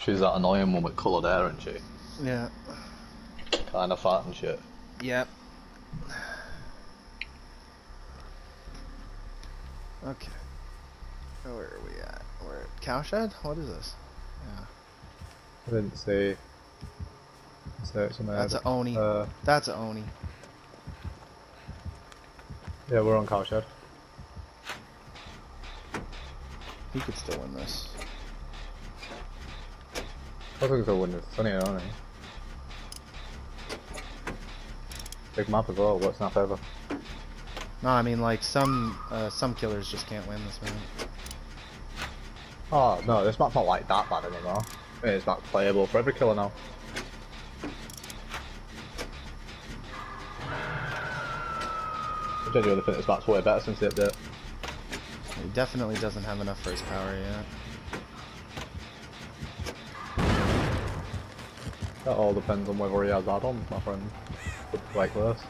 She's that annoying one with coloured hair, isn't she? Yeah. Kinda fat and shit. Yep. Okay. Where are we at? We're at Cowshed? What is this? Yeah. I didn't see. So it's on That's head. a Oni. Uh, That's a Oni. yeah, we're on Cowshed. He could still win this. I think it's a win. It's only an Oni. Big map as well. What's not ever? No, I mean like some uh, some killers just can't win this man. Oh no, this map's not like that bad anymore. It's not playable for every killer now. I genuinely think this map's way better since the update. He definitely doesn't have enough first power yet. That all depends on whether he has add-ons, my friend. Like this.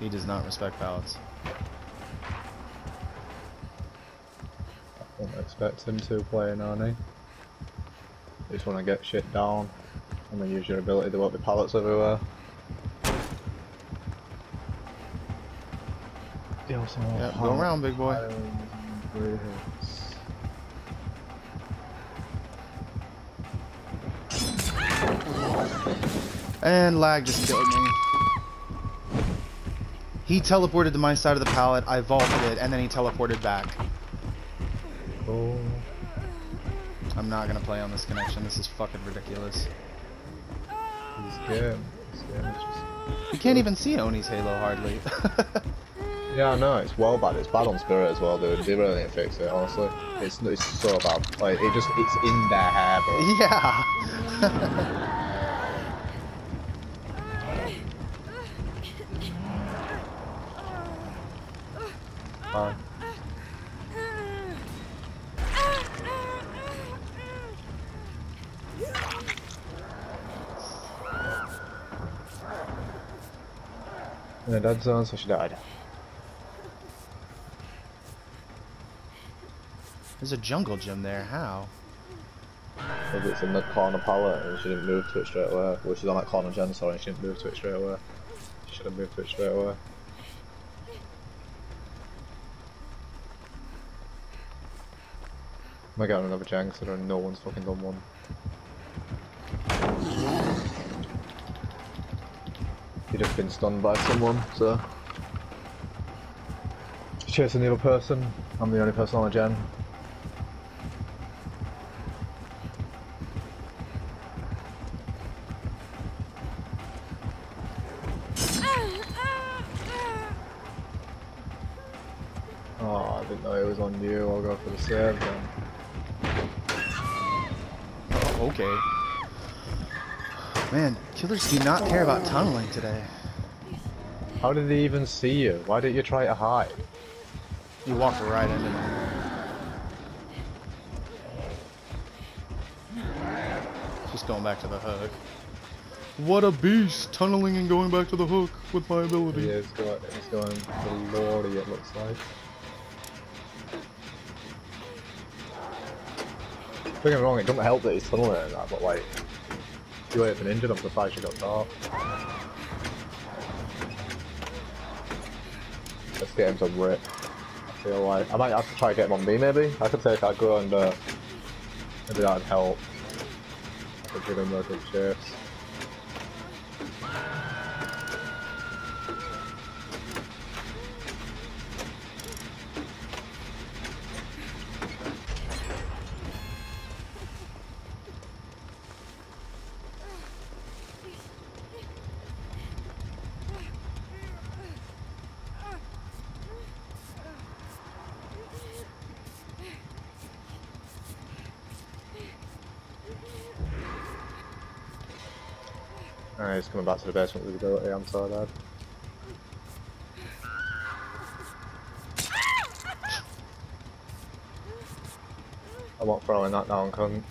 He does not respect pallets. I don't expect him to play an Arnie. You just want to get shit down and then use your ability to work the pallets everywhere. Yeah, go around, big boy. And lag just killed me. He teleported to my side of the pallet, I vaulted it, and then he teleported back. Oh. I'm not gonna play on this connection, this is fucking ridiculous. This game, this game is just... You can't even see Oni's Halo hardly. Yeah, I know, it's well bad. It's bad on Spirit as well, dude. They really need to fix it, honestly. It's, it's so bad. Like, it just, it's in their hair, bro. yeah. Fine. In a dead zone, so she died. There's a jungle gym there, how? Because it's in the corner pallet and she didn't move to it straight away. Well, she's on that corner gen, sorry, and she didn't move to it straight away. She should have moved to it straight away. Am I getting another gen considering no one's fucking done one? He just been stunned by someone, so. He's chasing the other person. I'm the only person on a gen. Oh, I didn't know it was on you. I'll go for the save then. Oh, okay. Man, killers do not care about tunneling today. How did they even see you? Why didn't you try to hide? You walked right into them. Just going back to the hook. What a beast! Tunneling and going back to the hook with my ability. is going, he's going for Lordy, it looks like. Don't get me wrong, it doesn't help that he's tunneling and that, but like, you ain't been injured, I'm surprised you got caught. Let's get him some rip. I feel like, I might have to try to get him on me maybe. I could take aggro and uh, maybe that'd help. I could give him a good. Uh, he's coming back to the basement with the ability, I'm sorry, lad. I'm not throwing that down, cunt.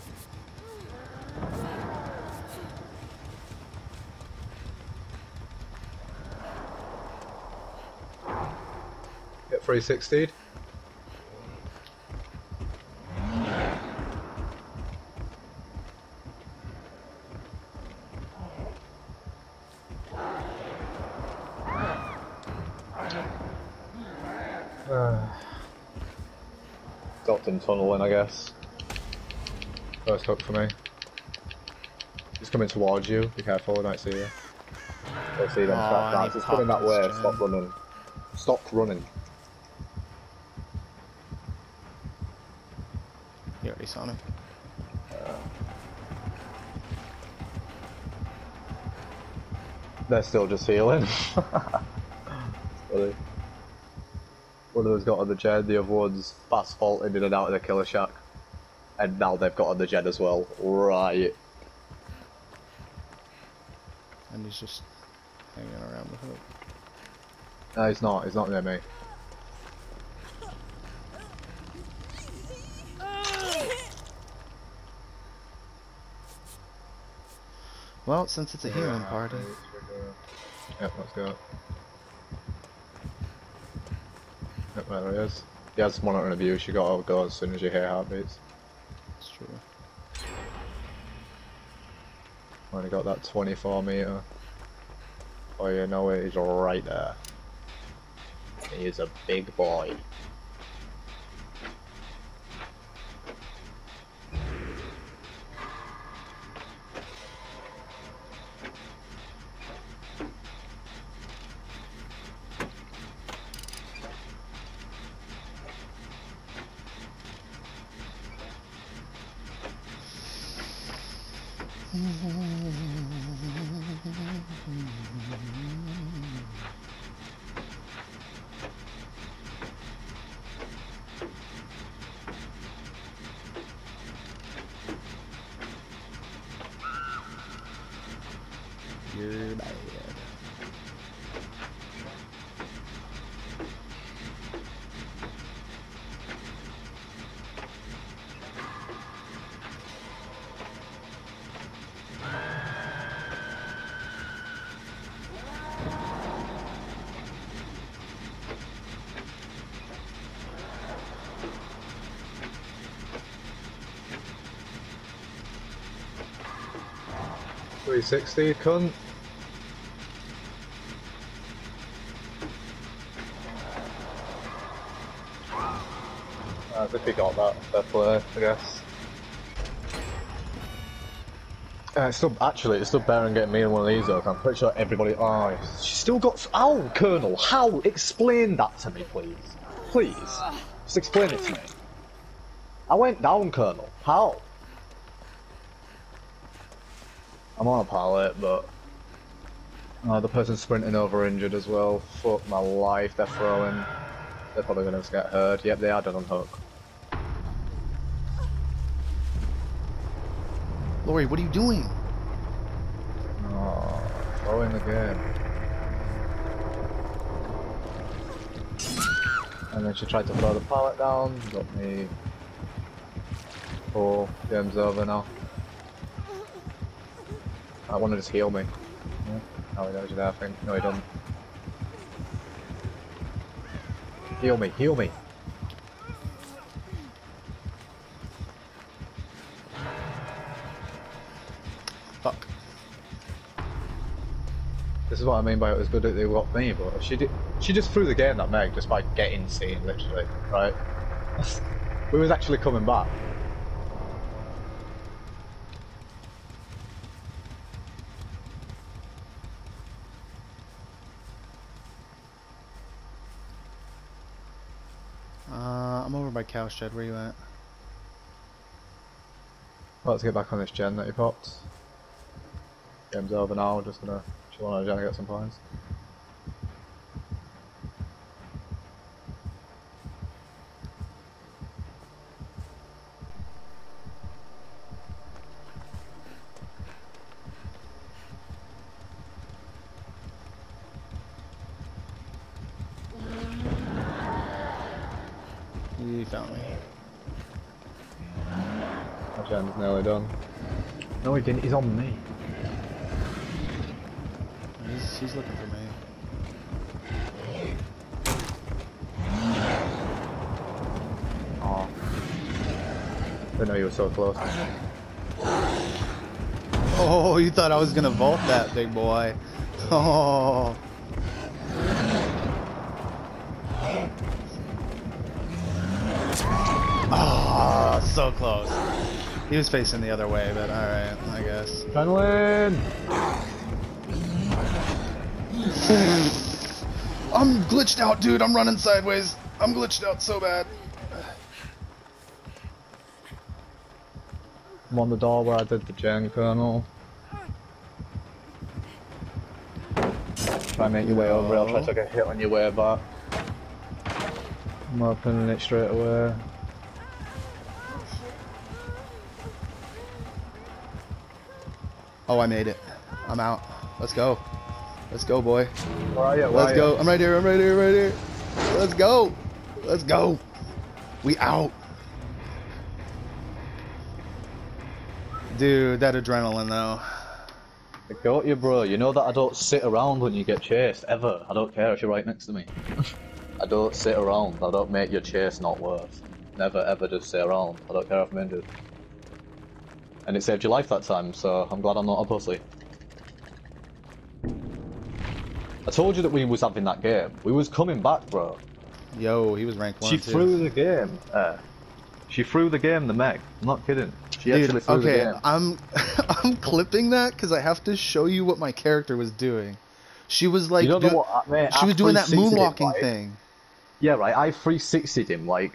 Get 360'd. Uh. Stopped in tunneling, I guess. First hook for me. He's coming towards you. Be careful, he might see you. Don't see them. And that. He's coming that way. gem. Stop running. Stop running. You already saw me. They're still just healing. One of them's got on the gen, the other one's fast vaulting in and out of the killer shack. And now they've got on the gen as well. Right. And he's just hanging around the hook. No, he's not. He's not near me. Well, since it's a healing party. Yep, let's go. There he is. He has Monitor and Abuse, you gotta go as soon as you hear heartbeats. It's true. Only got that 24 meter. Oh, you know it, he's right there. He is a big boy. You're 360, cunt. As if he got that, fair play, I guess. Uh, it's still, actually, it's still better than getting me in one of these though, I'm pretty sure everybody, oh, she's still got, ow, oh, Colonel, how? Explain that to me, please. Please. Just explain it to me. I went down, Colonel. How? I'm on a pallet, but uh, the person sprinting over injured as well. Fuck my life, they're throwing. They're probably gonna get hurt. Yep, they are done on hook. Lori, what are you doing? Oh, throwing again. And then she tried to throw the pallet down. Got me. Oh, game's over now. I want to just heal me. Yeah. Oh, he knows you there, I think. No, he doesn't. Heal me, heal me. Fuck. This is what I mean by it was good that they got me, but she did. She just threw the game that Meg just by getting seen, literally, right? we was actually coming back. By cow shed. Where you at? Let's get back on this gen that he popped. Game's over now, we're just gonna chill on a gen and get some points. Dan's nearly done. No, he didn't. He's on me. He's, he's looking for me. Oh. Didn't know you were so close. Oh, you thought I was gonna vault that big boy. Oh. Ah, oh, so close. He was facing the other way, but alright, I guess. Adrenaline! I'm glitched out, dude. I'm running sideways. I'm glitched out so bad. I'm on the door where I did the gen, Colonel. Try and make your way over, I'll try to take a hit on your way back. I'm opening it straight away. Oh, I made it. I'm out. Let's go. Let's go, boy. Where are you? Where Let's go. I'm right here. I'm right here. Right here. Let's go. Let's go. We out. Dude, that adrenaline though. I got you, bro. You know that I don't sit around when you get chased, ever. I don't care if you're right next to me. I don't sit around. I don't make your chase not worth. Never ever just sit around. I don't care if I'm injured. And it saved your life that time, so I'm glad I'm not a pussy. I told you that we was having that game. We was coming back, bro. Yo, he was ranked one She too. threw the game. Uh, she threw the game, the Meg. I'm not kidding. She Dude, actually threw the okay, game. I'm I'm clipping that because I have to show you what my character was doing. She was like, You know the do- what, she I was doing that 360'd it, moonwalking right? thing. Yeah, right. I 360'd him like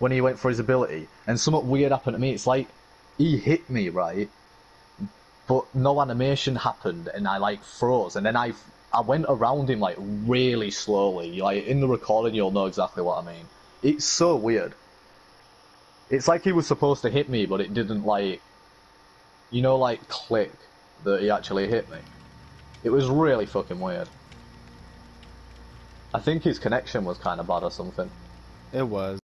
when he went for his ability, and something weird happened to me. It's like he hit me right, but no animation happened, and I like froze, and then I I went around him like really slowly. Like in the recording, you'll know exactly what I mean. It's so weird. It's like he was supposed to hit me, but it didn't like, you know, like click that he actually hit me. It was really fucking weird. I think his connection was kind of bad or something. It was.